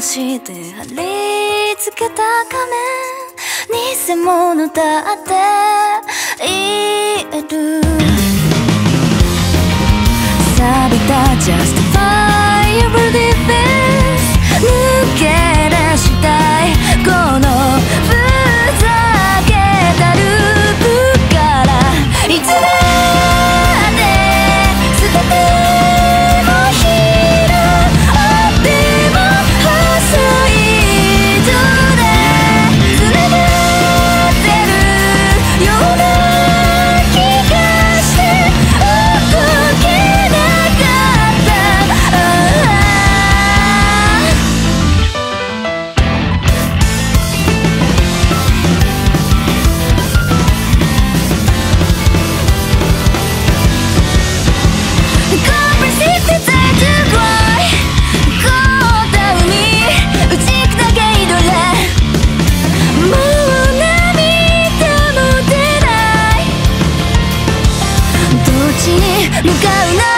して貼り付けた仮面偽物だって言える。錆びた Just fire 向かうな